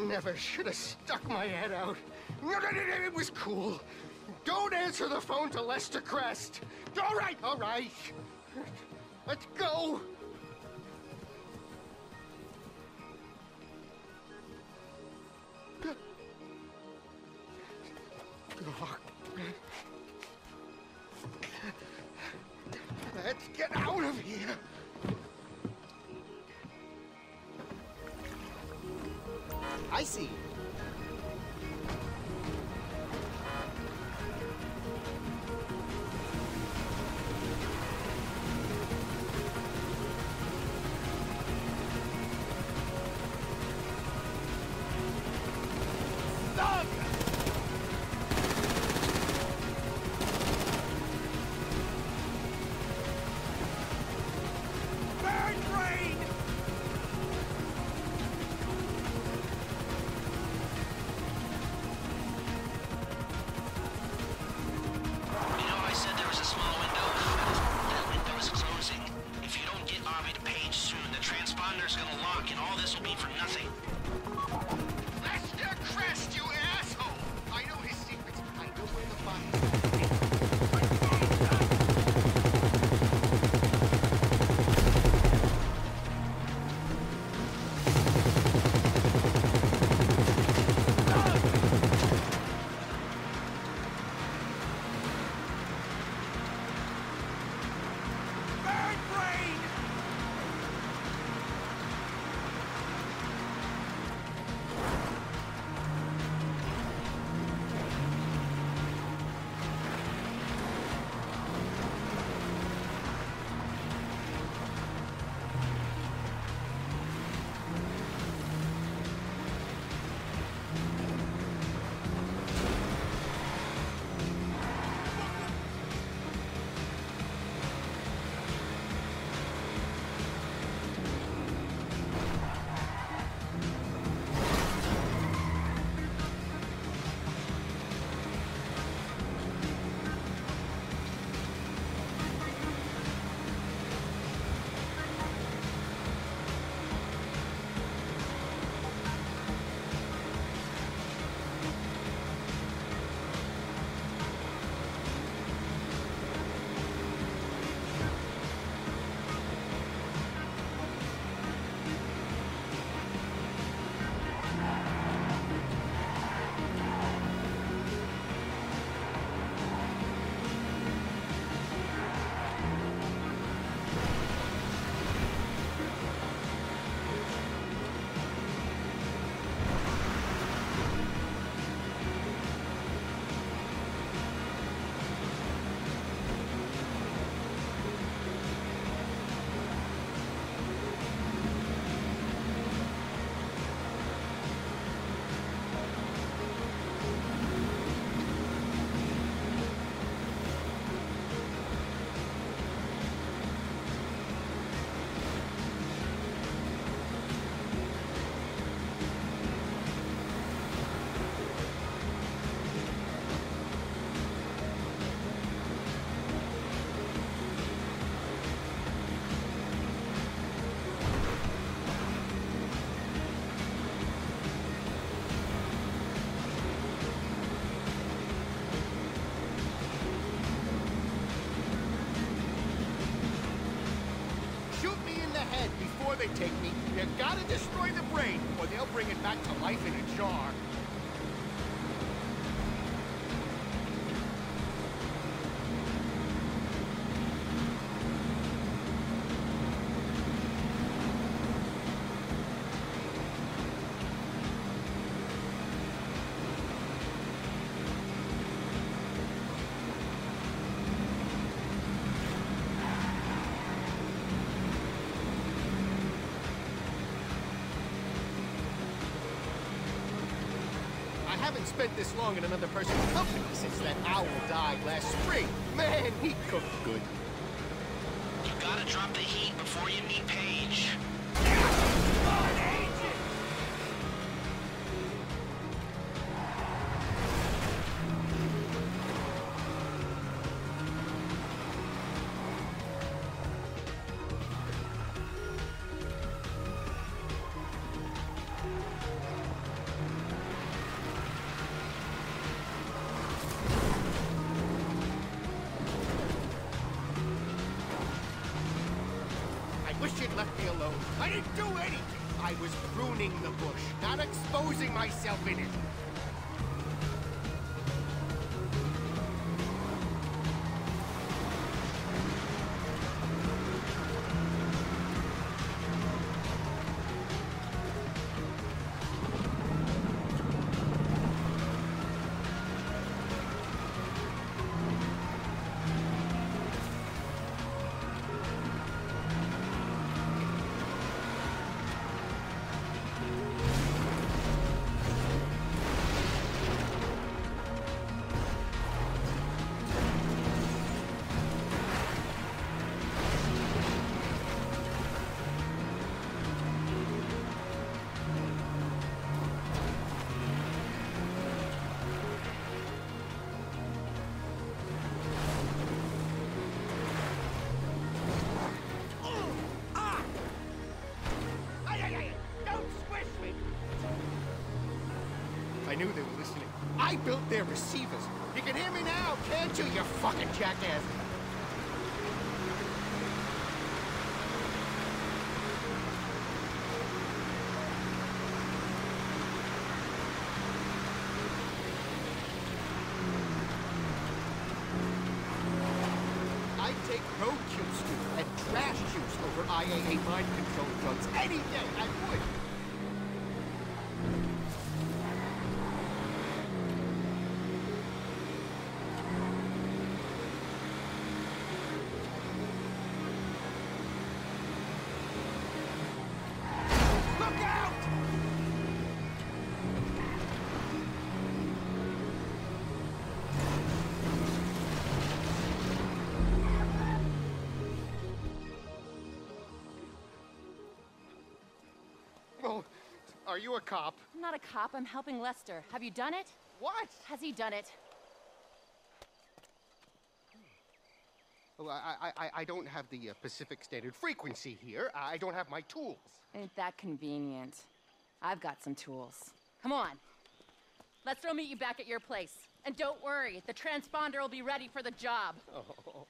Never should have stuck my head out. No, no, no, no, it was cool. Don't answer the phone to Lester Crest. All right, all right. Let's go. Let's see. Before they take me. You gotta destroy the brain, or they'll bring it back to life in a jar. I haven't spent this long in another person's company since that owl died last spring. Man, he cooked good. You gotta drop the heat before you meet Paige. Wish you'd left me alone. I didn't do anything. I was pruning the bush, not exposing myself in it. I built their receivers. You can hear me now, can't you, you fucking jackass? I'd take roadkill stew and trash juice over IAA mind control drugs any day. I would. Are you a cop? I'm not a cop. I'm helping Lester. Have you done it? What? Has he done it? Oh, I, I, I- I don't have the uh, Pacific Standard Frequency here. I don't have my tools. Ain't that convenient. I've got some tools. Come on. Lester will meet you back at your place. And don't worry, the transponder will be ready for the job. Oh,